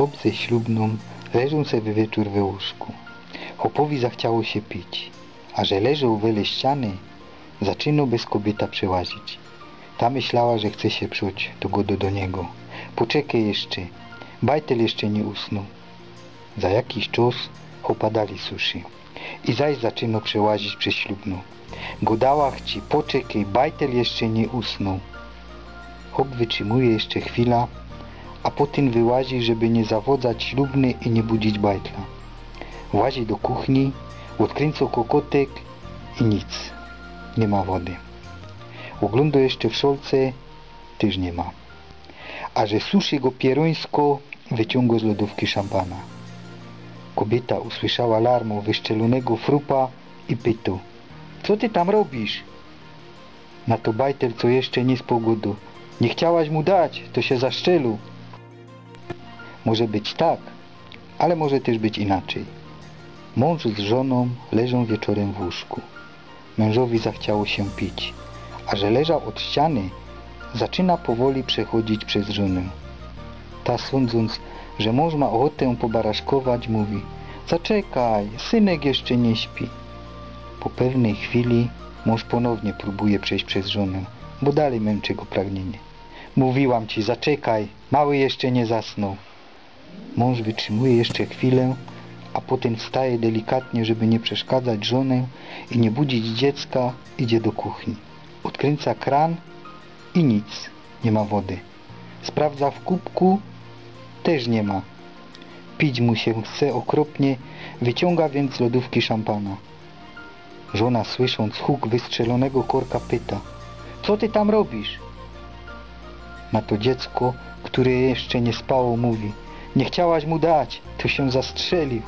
Chłop ze ślubną leżą sobie wieczór we łóżku. Chłopowi zachciało się pić, a że leżał wele ściany, zaczynał bez kobieta przełazić. Ta myślała, że chce się przyjąć do godo do niego. Poczekaj jeszcze, bajtel jeszcze nie usnął. Za jakiś czas opadali suszy i zaś zaczynał przełazić przez ślubną. Godała chci, poczekaj, bajtel jeszcze nie usnął. Chłop wytrzymuje jeszcze chwila, a potem wyłazi, żeby nie zawodzać ślubny i nie budzić bajtla. Włazi do kuchni, odkręcał kokotek i nic. Nie ma wody. Ogląda jeszcze w szolce, też nie ma. A że suszy go pierońsko, wyciąga z lodówki szampana. Kobieta usłyszała alarmu wyszczelonego frupa i pyta Co ty tam robisz? Na to bajtel, co jeszcze nie z pogodu. Nie chciałaś mu dać, to się zaszczelu. Może być tak, ale może też być inaczej. Mąż z żoną leżą wieczorem w łóżku. Mężowi zachciało się pić, a że leżał od ściany, zaczyna powoli przechodzić przez żonę. Ta sądząc, że mąż ma ochotę pobaraszkować, mówi Zaczekaj, synek jeszcze nie śpi. Po pewnej chwili mąż ponownie próbuje przejść przez żonę, bo dalej męczy go pragnienie. Mówiłam ci, zaczekaj, mały jeszcze nie zasnął. Mąż wytrzymuje jeszcze chwilę, a potem wstaje delikatnie, żeby nie przeszkadzać żonę i nie budzić dziecka, idzie do kuchni. Odkręca kran i nic, nie ma wody. Sprawdza w kubku, też nie ma. Pić mu się chce okropnie, wyciąga więc z lodówki szampana. Żona słysząc huk wystrzelonego korka pyta Co ty tam robisz? Na to dziecko, które jeszcze nie spało mówi Nie chciałaś mu dać, to się zastrzelił.